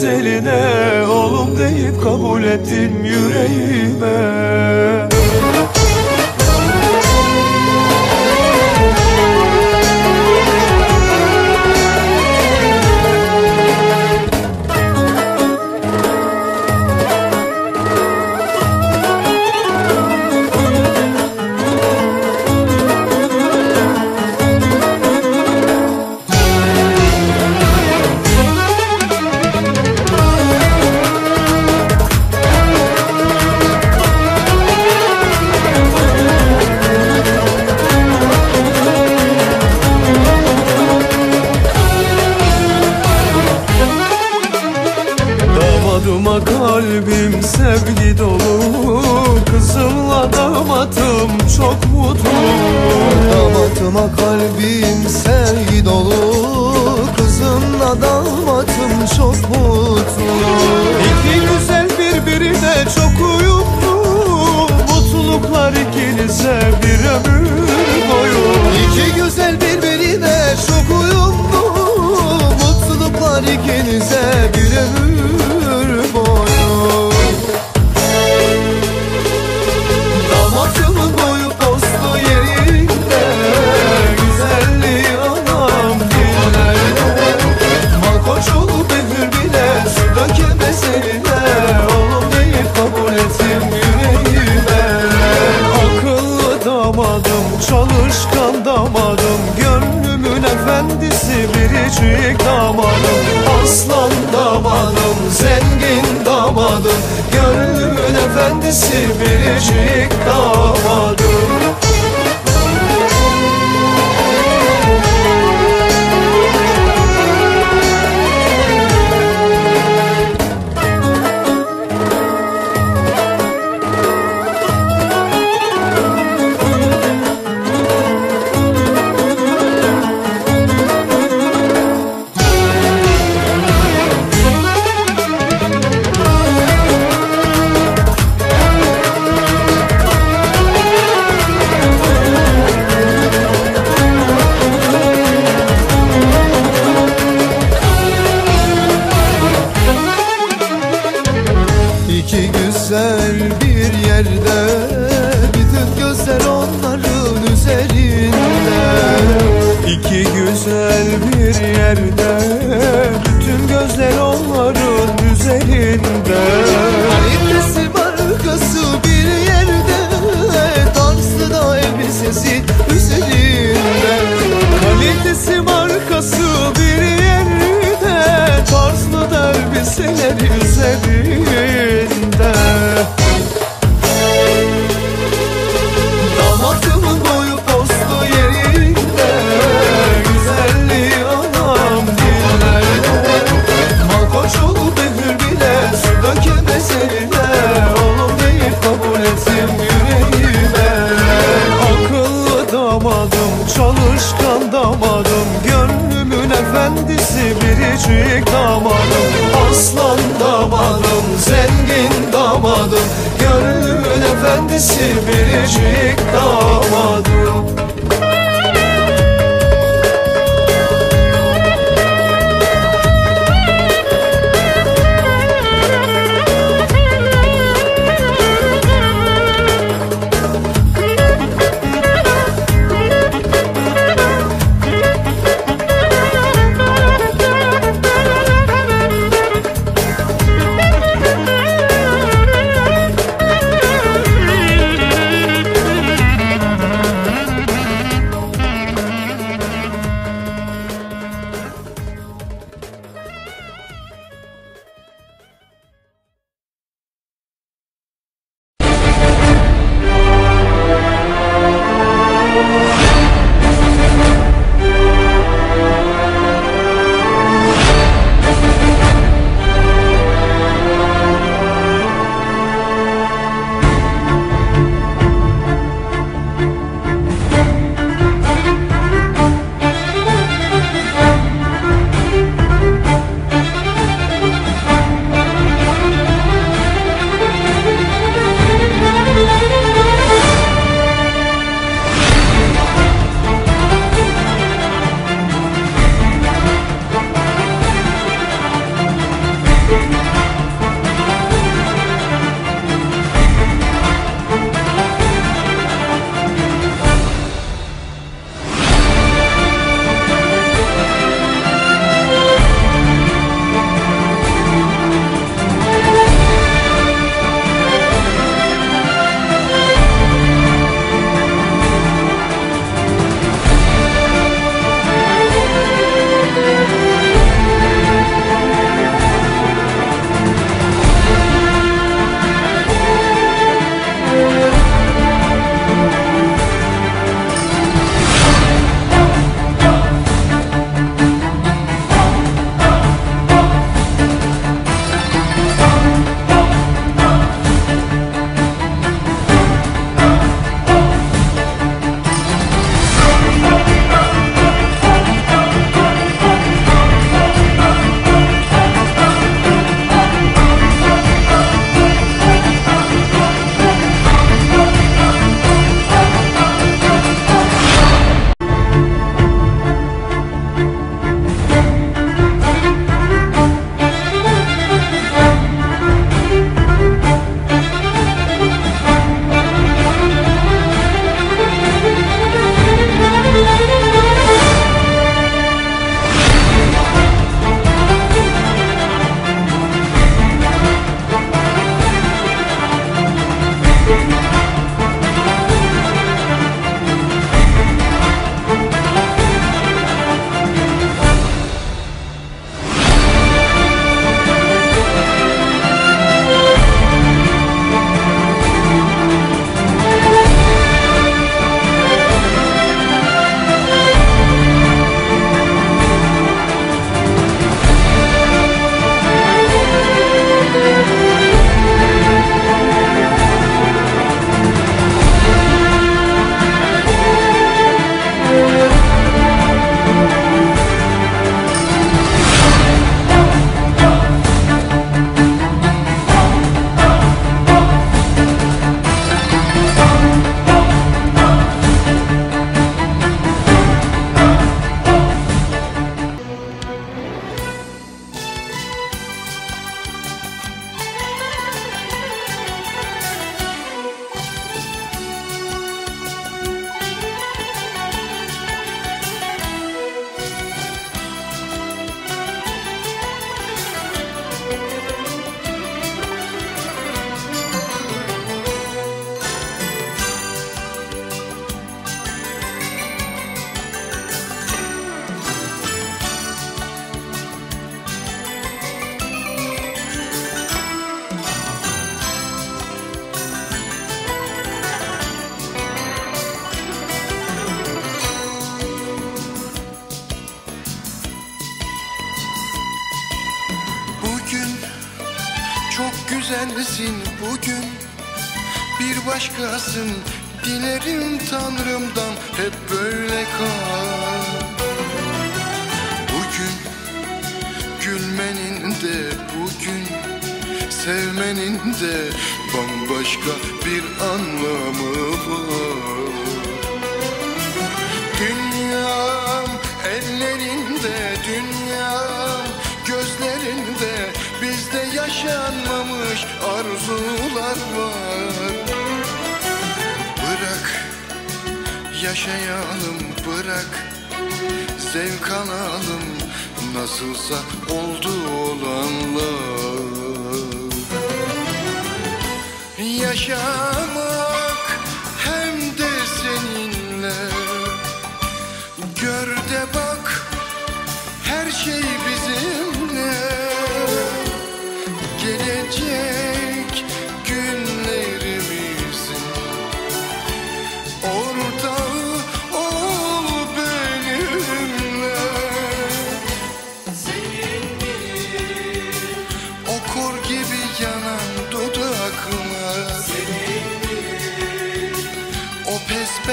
dökemez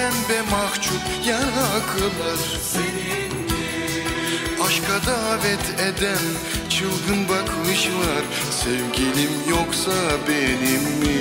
pembe mahcup yanaklar Senin Aşka davet eden çılgın bakışlar Sevgilim yoksa benim mi?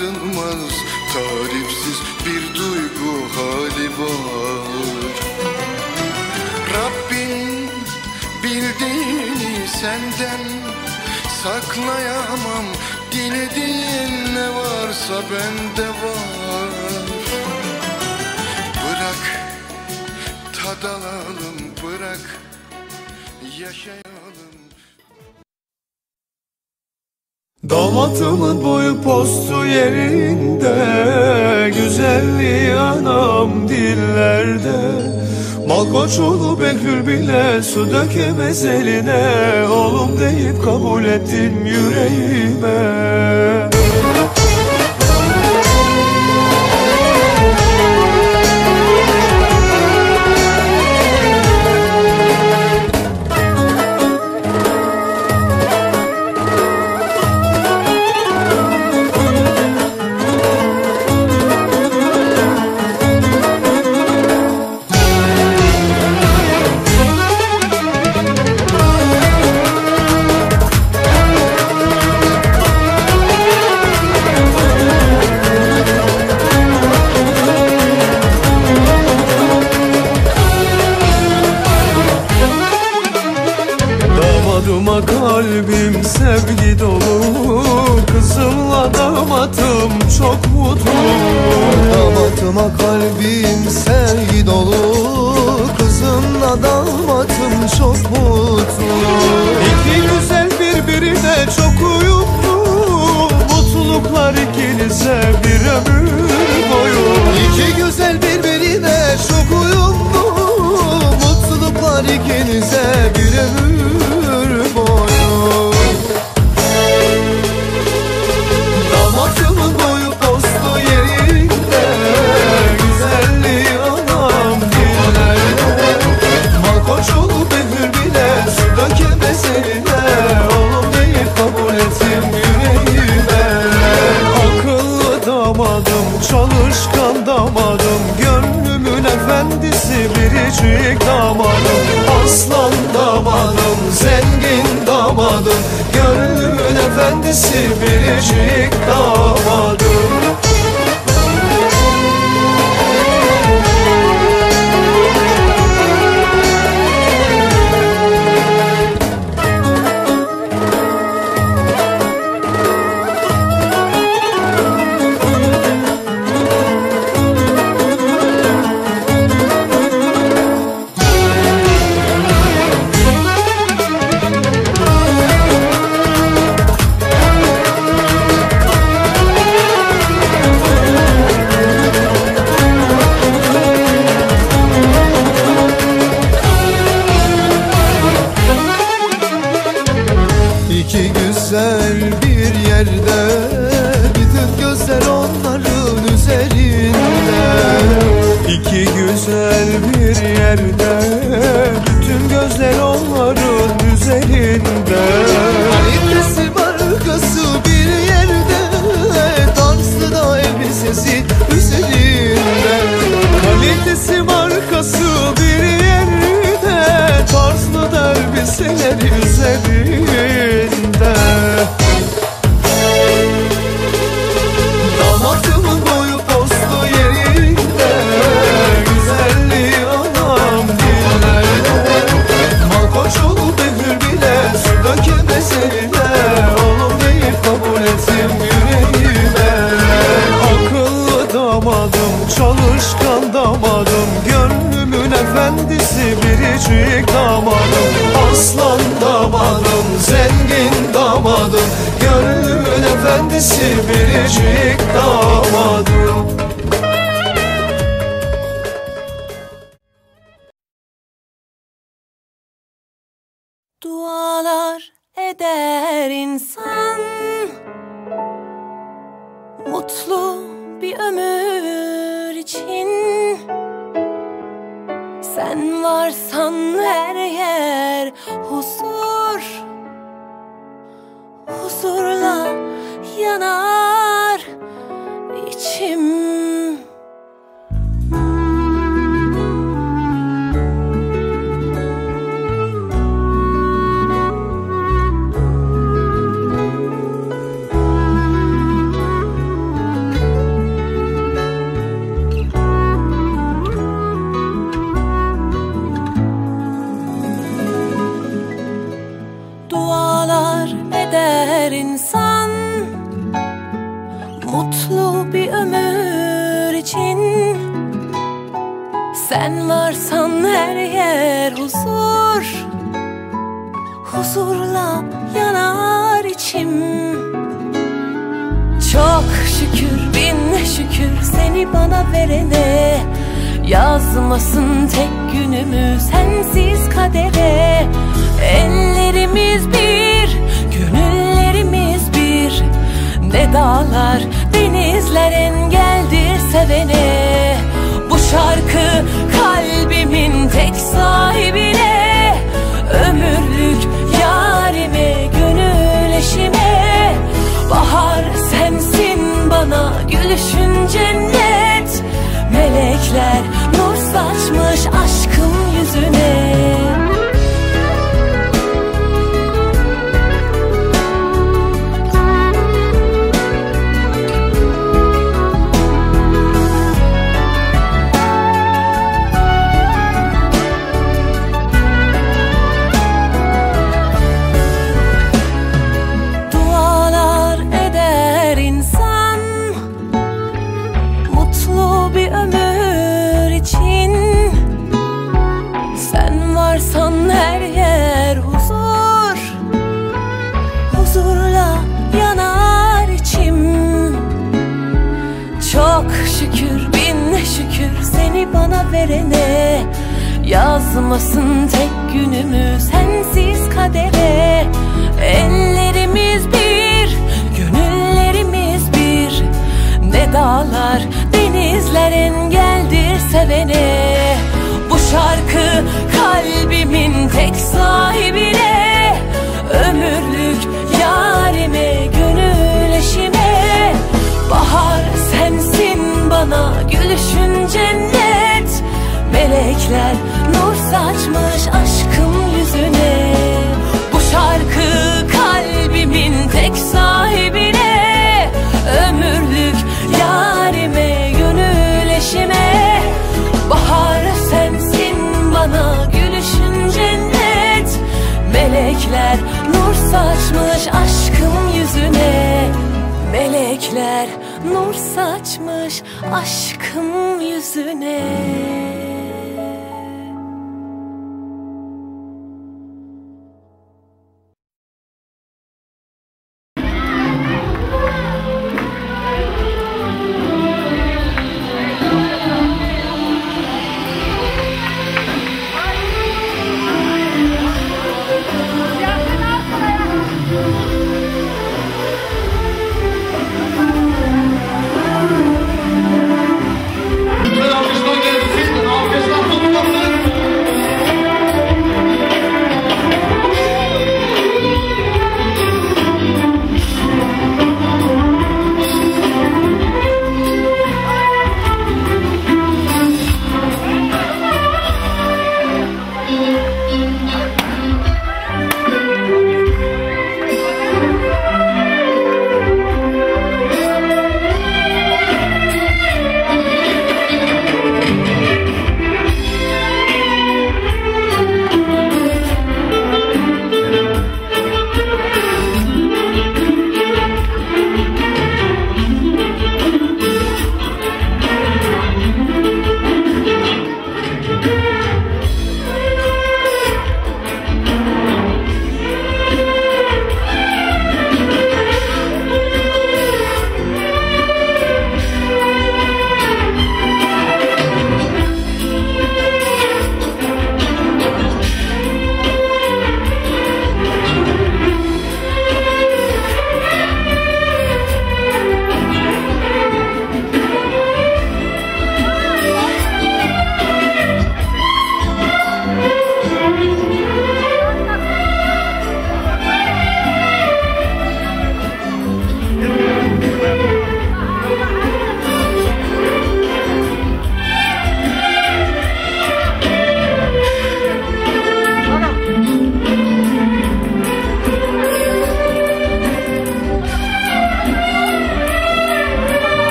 acınmaz Tarifsiz bir duygu hali var. Rabbim bildiğini senden Saklayamam dilediğin ne varsa bende var. Bırak tad alalım bırak yaşayalım. Damatımın boyu postu yerinde Güzelliği anam dillerde. Malkoçoğlu Behlül bile su dökemez eline Oğlum deyip kabul ettim yüreğime. Efendisi biricik damadım aşkım yüzüne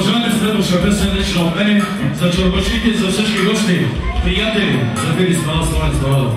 Уважаеми следваща песен лично от мене, за чорбачите, за всички гости, приятели, за били с вас, слава, слава.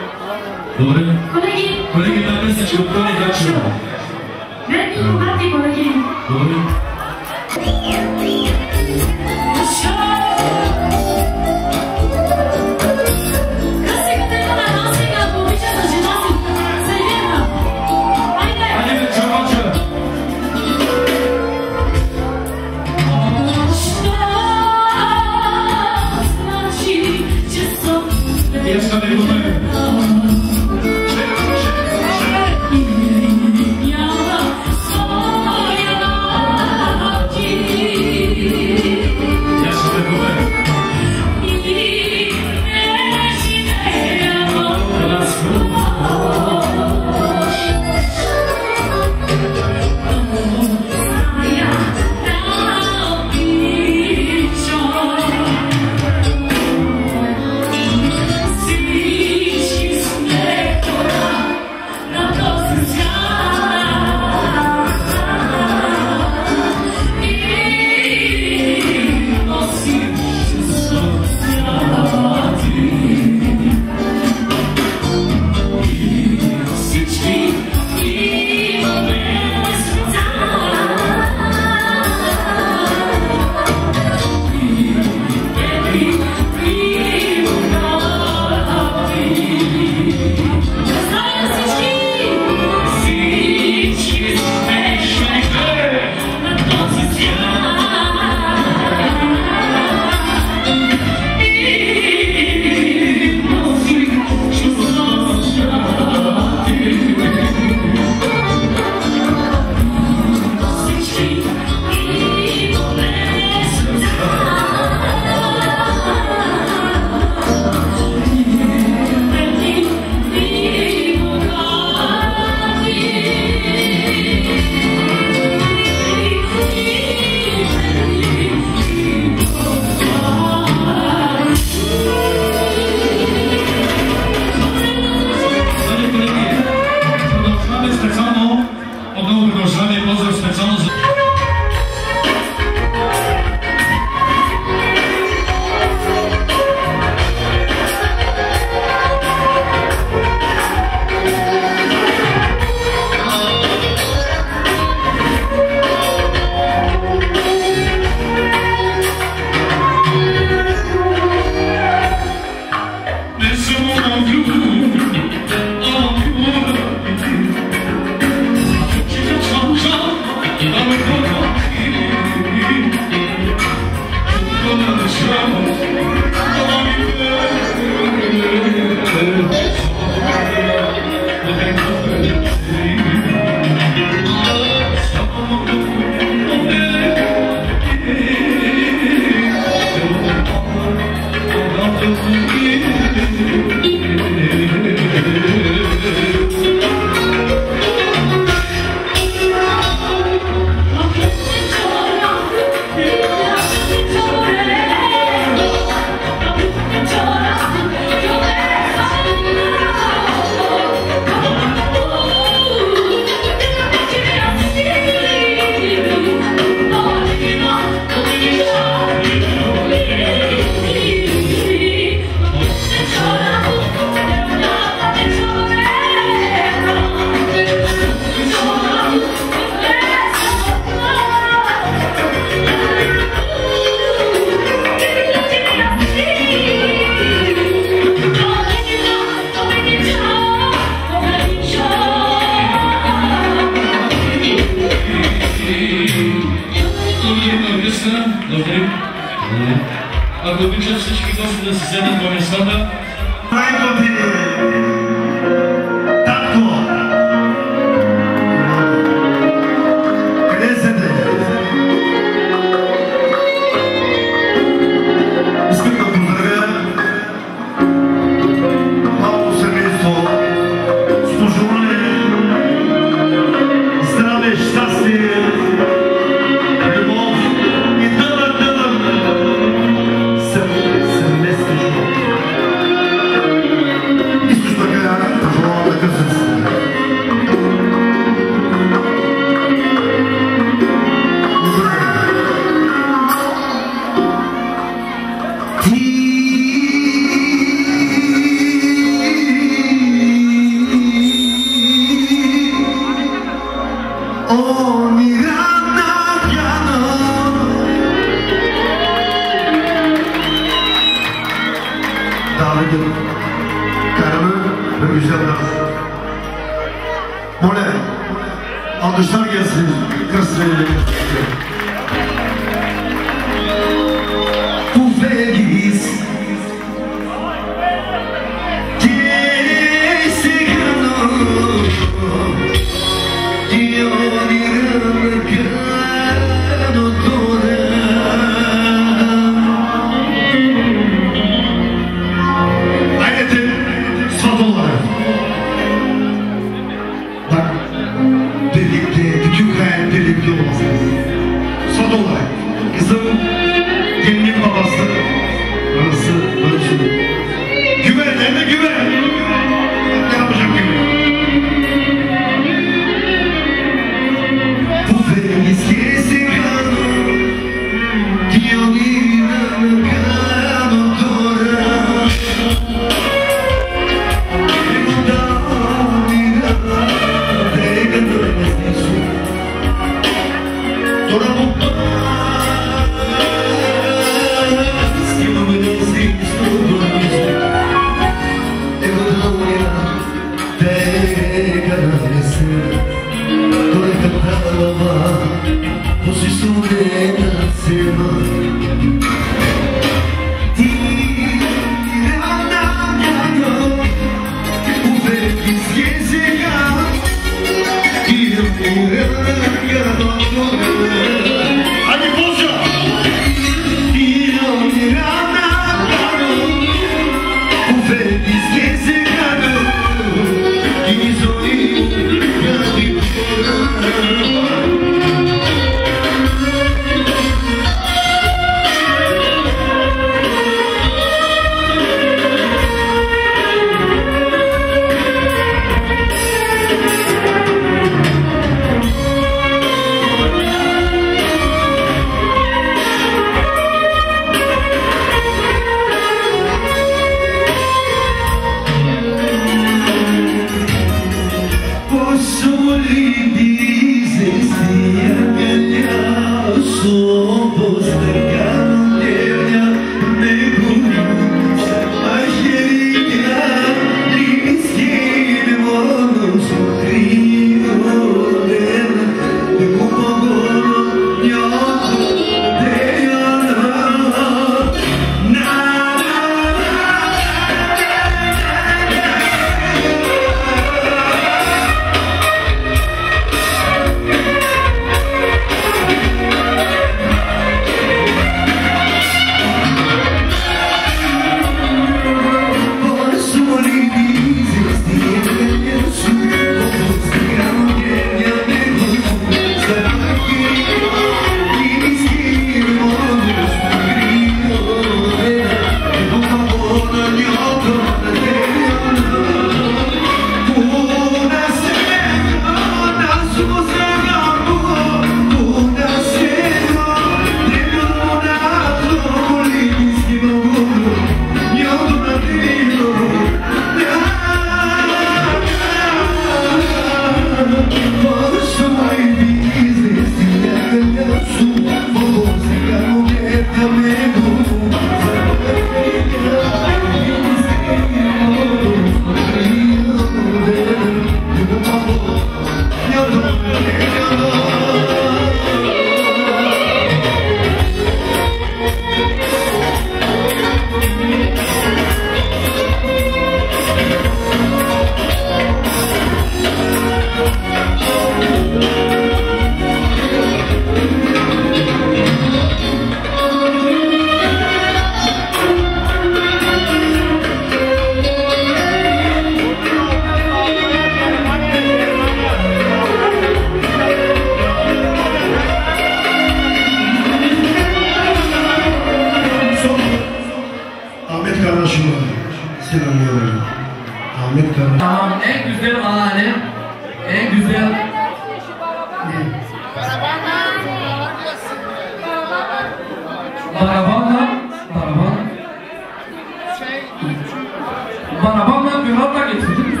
Barabanla gırrakla geçsin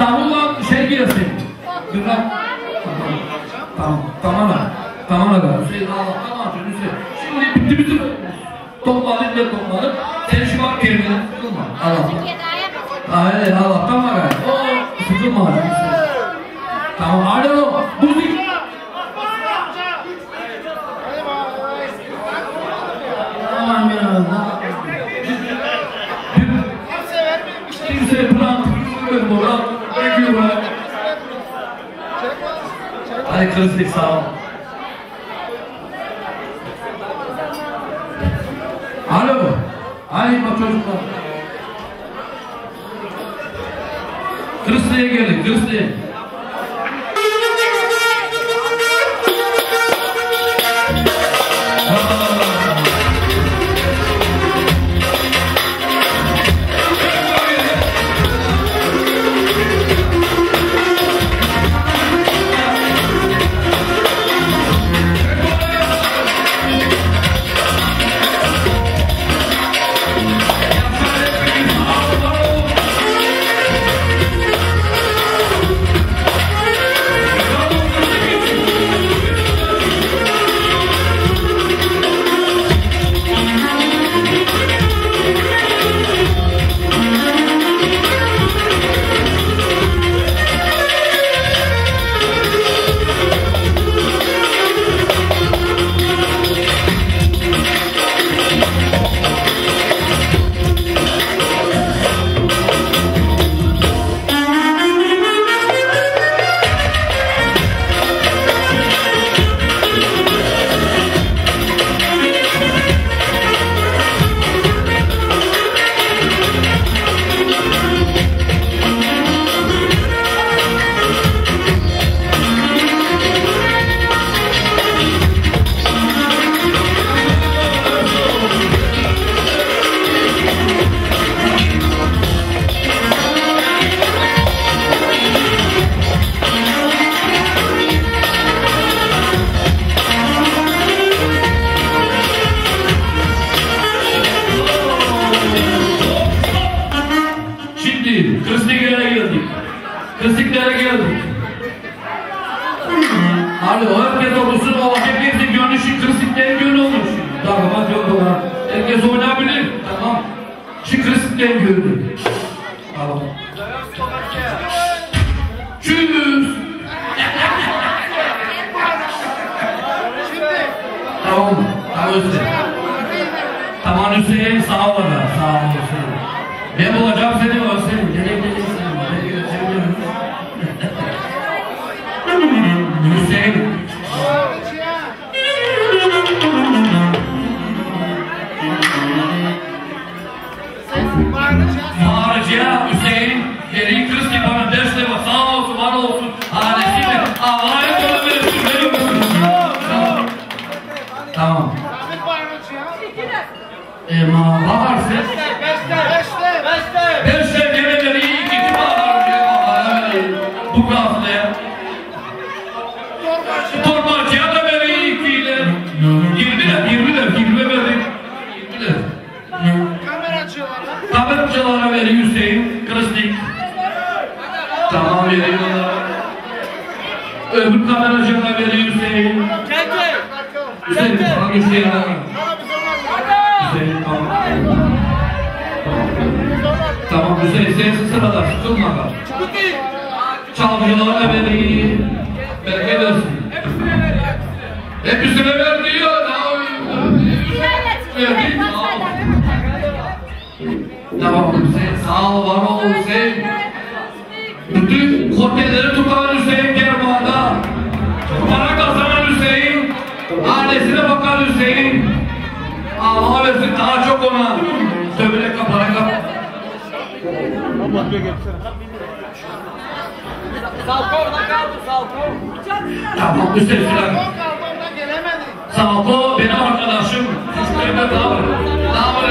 Davulla şey girsin. Gırrak. Tamam. Tamam. Tamam. Tamam. Tamam. Şimdi bitti bizim toplanıp ve toplanıp. Sen şu an gelmeden tutulma. Allah. Aynen Allah'tan var. O exclusive song Öbür kameracılara veriyor Hüseyin. Hüseyin, bak Hüseyin abi. Hüseyin, tamam. Tamam Hüseyin, sensin sırada, sıkılma bak. Çalgılara veriyor. Berke versin. Hepsine ver diyor. Verdik. Tamam Hüseyin, sağ ol, var ol Hüseyin. Bütün otelleri tutan Bakan Hüseyin. Allah versin daha çok ona. Söyle kapara kap. Tamam Hüseyin Sinan. Salko benim arkadaşım. Küçüklerime daha var. Daha var